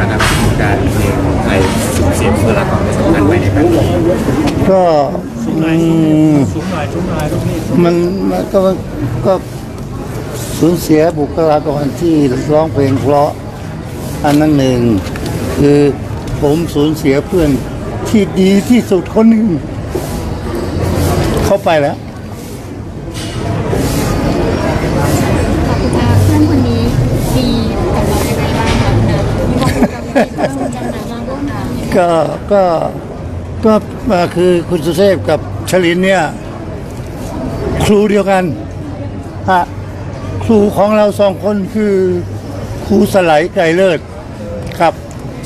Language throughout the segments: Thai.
นะครับการเพลงไทยสูญเสียบุคลากรที่สำคัญไปในครั้งนี้ก็อืมมันมันก็ก็สูญเสียบุคลากรที่ร้องเพลงเพราะ อันนั้นหนึ่งคือผมสูญเสียเพื่อนที่ดีที่สุดคนหนึ่งเข้าไปแล้ว ก็ก็ก็คือคุณสุเทพกับชลินเนี่ยครูเดียวกันฮะครูของเราสองคนคือครูสไลด์ไกรเลิศครับ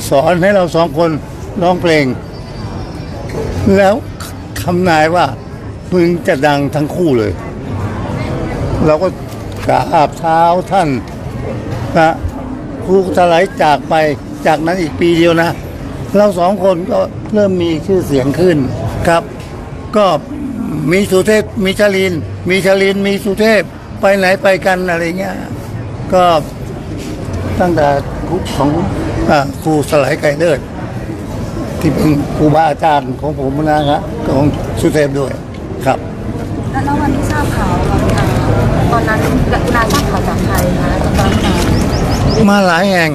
สอนให้เราสองคนร้องเพลง แล้วทำนายว่ามึงจะดังทั้งคู่เลย เราก็กราบเท้าท่านนะครูสไลด์จากไปจากนั้นอีกปีเดียวนะ เราสองคนก็เริ่มมีชื่อเสียงขึ้นครับ ก็มีสุเทพมีชลิน มีชลินมีสุเทพไปไหนไปกันอะไรเงี้ยก็ตั้งแต่ครูของอาครูสลายไก่เลิศที่เป็นครูบาอาจารย์ของผมนะครับของสุเทพด้วยครับ แล้วแล้ววันที่ทราบข่าวอะค่ะตอนนั้นกุณาทราบข่าวจากใครคะจากตอนนั้นมาหลายแห่ง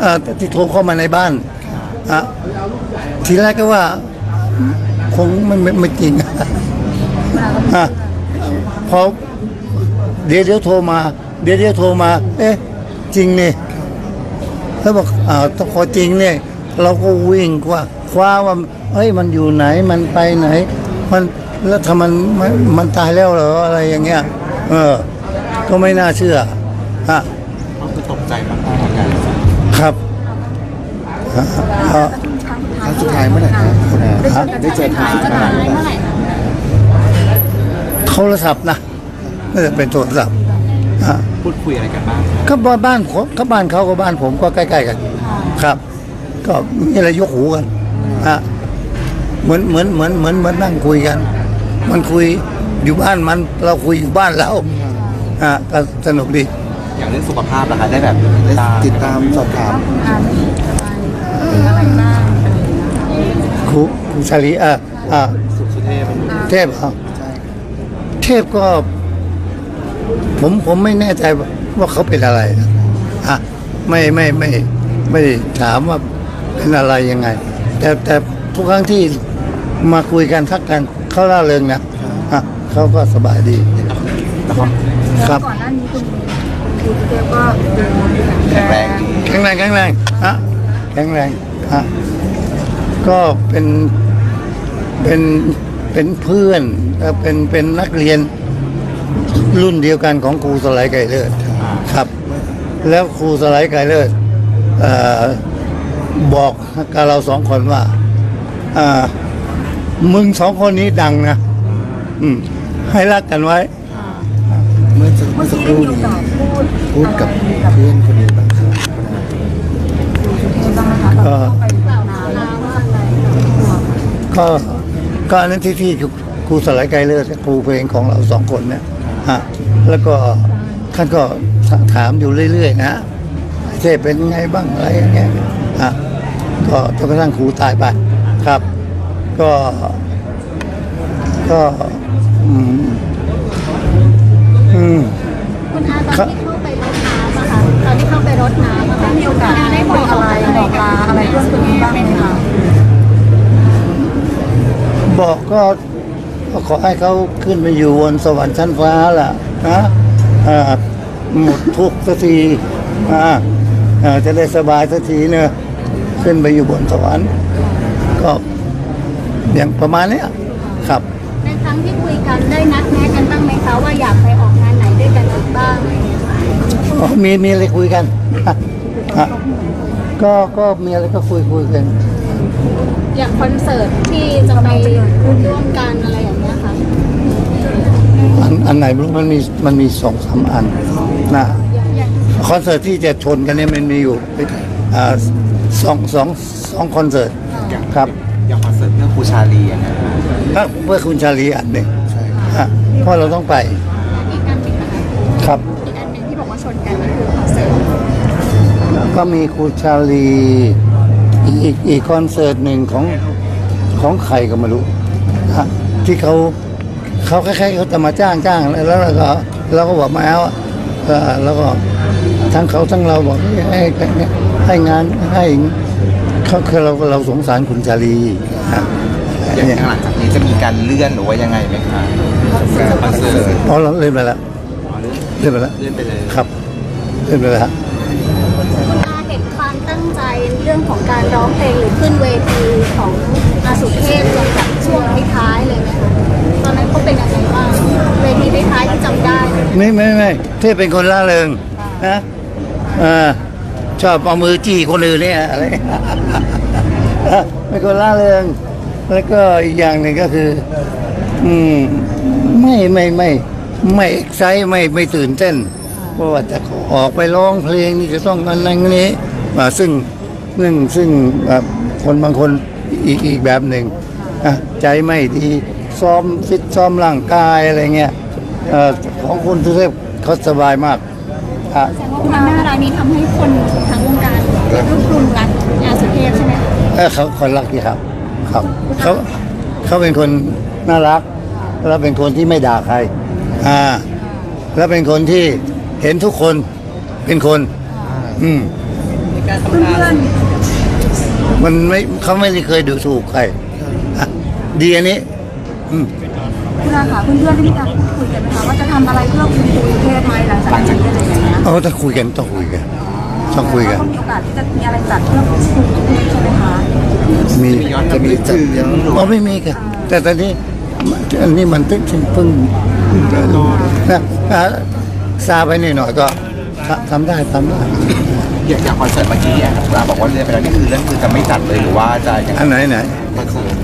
เอ่อที่โทรเข้ามาในบ้าน อะทีแรกก็ว่าคงไม่ไม่ไม่จริงอะพอเดี๋ยวเดี๋ยวโทรมา เดี๋ยวเดี๋ยวโทรมา เอ๊ะ จริงนี่แล้วบอกอ่าวถ้าพอจริงเนี่ยเราก็วิ่งกว่าคว้าว่าเฮ้ยมันอยู่ไหนมันไปไหน มันแล้วถ้ามันมันมันตายแล้วเหรออะไรอย่างเงี้ย เออ ก็ไม่น่าเชื่อฮะก็ตกใจมาก ฮะฮะครั้งสุดท้ายเมื่อไหร่ครับคุณอาได้เจอครั้งสุดท้ายเมื่อไหร่โทรศัพท์นะน่าจะเป็นโทรศัพท์ฮะพูดคุยอะไรกันบ้างก็บ้านบ้านผมก็บ้านเขากับบ้านผมก็ใกล้ ๆ กัน ครับ ก็มีอะไรยกหูกันฮะเหมือนเหมือนเหมือนเหมือนเหมือนนั่งคุยกัน มันคุยอยู่บ้านมันเราคุยอยู่บ้านเราฮะก็สนุกดีอย่างเรื่องสุขภาพนะคะได้แบบได้ติดตามสอบถาม อะไรบ้างครูครูชาลีอะอะสุขสุเทพเทพเหรอเทพก็ ผมผมไม่แน่ใจว่าว่าเขาเป็นอะไรนะอะไม่ไม่ไม่ไม่ได้ถามว่าเป็นอะไรยังไง แต่แต่ทุกครั้งที่มาคุยกันทักกันเขาล่าเริงนะอะเขาก็สบายดีครับก่อนหน้านี้คุณคุณเดียวก็เดินแข็งแรงดีแข็งแรงแข็งแรงฮะ แข็งแรงฮะก็เป็นเป็นเป็นเพื่อนและเป็นเป็นนักเรียนรุ่นเดียวกันของครูสไลด์ไก่เลิศครับ แล้วครูสไลด์ไก่เลิศเอ่อบอกกับเราสองคนว่าอ่ามึงสองคนนี้ดังนะอืมให้รักกันไว้เมื่อเมื่อสักครู่นี้พูดกับเพื่อนคนนี้บ้างครับ ก็ก็ก็อันนั้นที่ที่ครูสลายไกรเลิศครูเพลงของเราสองคนเนี่ยฮะแล้วก็ท่านก็ถามอยู่เรื่อย ๆ นะเทพเป็นไงบ้างอะไรอย่างเงี้ยฮะก็จนกระทั่งครูตายไปครับ ก็ก็อืมอืมคุณอาตอนที่ ที่เข้าไปรดน้ำอะค่ะมีโอกาสได้บอกอะไรบอกลาอะไรเพื่อนคนนี้บ้างไหมคะบอกก็ก็ขอให้เขาขึ้นไปอยู่บนสวรรค์ชั้นฟ้าล่ะนะอ่าหมดทุกข์สักทีอ่าอ่าจะได้สบายสักทีเนอะขึ้นไปอยู่บนสวรรค์ก็อย่างประมาณเนี้ยครับในครั้งที่คุยกันได้นัดแนะกันบ้างไหมคะว่าอยากไปออกงานไหนด้วยกันอีกบ้าง อะไรอย่างเงี้ยค่ะอ๋อมีมีอะไรคุยกันฮะฮะก็ก็มีอะไรก็คุยคุยกัน อย่างคอนเสิร์ตที่จะไปร่วมกันอะไรอย่างเงี้ยค่ะอันอันไหนไม่รู้มันมีมันมีสองสามอันนะคอนเสิร์ตที่จะชนกันเนี่ยมันมีอยู่อ่าสองสองสองคอนเสิร์ตครับอย่างคอนเสิร์ตเรื่องครูชาลีอะนะก็เพื่อคุณชาลีอันหนึ่งใช่ฮะเพราะเราต้องไป อีกอันหนึ่งนะคะ ครับอีกอั นหนึ่งที่บอกว่าชนกันนี่คือคอนเสิร์ตก็มีครูชาลีอีกอีกอีกคอนเสิร์ตหนึ่งของของใครก็ไม่รู้ฮะที่เขาเขาคล้ายๆเขาจะมาจ้างจ้างแล้วเราก็เราก็บอกมาเอาเออแล้วก็ทั้งเขาทั้งเราบอกให้ให้ให้งานให้เขาคือเราเราสงสารคุณชาลีฮะอย่างเนี่ยหลังจากนี้จะมีการเลื่อนหรือว่ายังไงไหมคะคอนเสิร์ตอ๋อเราเล่นไปแล้ว เล่นไปแล้วเลื่อนไปเลยครับเล่นไปแล้วฮะคุณอาเห็นความตั้งใจเรื่องของการร้องเพลงหรือขึ้นเวทีของอาสุเทพจนแบบช่วงท้ายๆเลยไหมคะตอนนั้นเขาเป็นยังไงบ้างเวทีท้ายๆที่จำได้เลยไม่ไม่ไม่เทพเป็นคนล่าเริงนะเออชอบเอามือจี้คนอื่นเนี่ยอะไรเป็นคนล่าเริงแล้วก็อีกอย่างหนึ่งก็คือ อืม ไม่ไม่ไม่ไม่ เอ็กไซไม่ไม่ตื่นเต้นเพราะว่าจะออกไปร้องเพลงนี่จะต้องอันนั้นอันนี้อ่าซึ่งซึ่งซึ่งอ่าคนบางคนอีกอีกแบบหนึ่งอะใจไม่ดีซ้อมฟิตซ้อมร่างกายอะไรเงี้ยเอ่อของคุณทุเทพเขาสบายมากอะแสดงว่าความน่ารักนี้ทำให้คนทั้งวงการรุ่นรุ่นรักอาสุเทพใช่ไหมคะเออเขาคนรักที่ครับครับเขาเขาเป็นคนน่ารักแล้วเป็นคนที่ไม่ด่าใคร อ่า แล้วเป็นคนที่เห็นทุกคนเป็นคน อืมมันไม่เขาไม่ได้เคยดูถูกใครอะดีอันนี้ อืม คุณอาค่ะเพื่อนๆได้มีการพูดคุยกันไหมคะว่าจะทำอะไรเพื่อคุณครูเทพไหมหลังจากนี้อะไรอย่างเงี้ยเอาถ้าคุยกันต้องคุยกันต้องคุยกันก็มีโอกาสที่จะมีอะไรจัดเพื่อคุณครูเทพใช่ไหมคะมีย้อนกลัจะบไปมีจัดถึงยัง อ๋อไม่มีกันแต่ตอนนี้ อันนี้มันเพิ่งเพิ่งนะอะซาไปนิดหน่อยก็ทำทำได้ทำได้อย่างอย่างคอนเสิร์ตเมื่อกี้อะคุณอาบอกว่าเลื่อนไปแล้วนี่คือเลื่อนคือจะไม่จัดเลยหรือว่าจะยังไงอันไหนไหนคอนเสิร์ต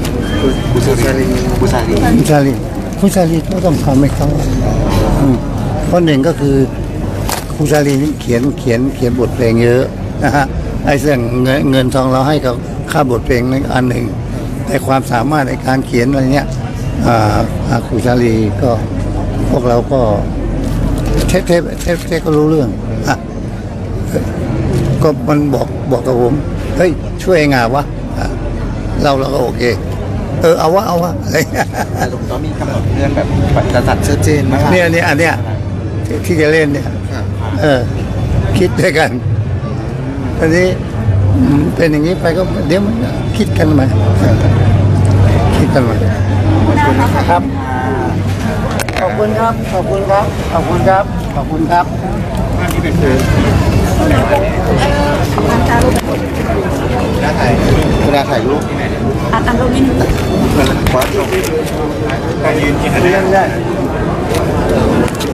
กุศลีกุศลีคุณชาลีคุณชาลีก็ต้องทำให้เขาอืมเพราะหนึ่งก็คือคุณชาลีนี่เขียนเขียนเขียนบทเพลงเยอะนะฮะไอ้เรื่องเงินเงินทองเราให้กับค่าบทเพลงนั่นอันหนึ่งแต่ความสามารถในการเขียนอะไรเนี้ย อ่าอ่าคุณชาลีก็พวกเราก็เทปเทปเทปเทปก็รู้เรื่องอะก็มันบอกบอกกับผมเฮ้ยช่วยงานวะอะเราเราก็โอเค เออเอาวะเอาวะอะไรเงี้ยแต่ลุงก็มีกำหนดเลื่อนแบบจะจัดชัดเจนมากเนี่ยเนี่ยอันเนี้ยที่ที่จะเล่นเนี่ยครับเออ คิดด้วยกันอันนี้อืมเป็นอย่างนี้ไปก็เดี๋ยวมันคิดกันมาคิดกันมา ครับ ขอบคุณครับ ขอบคุณครับ ขอบคุณครับ ขอบคุณครับน่าถ่ายเวลาถ่ายรูปอัดอันรูปนิดนึงวัดเรื่องได้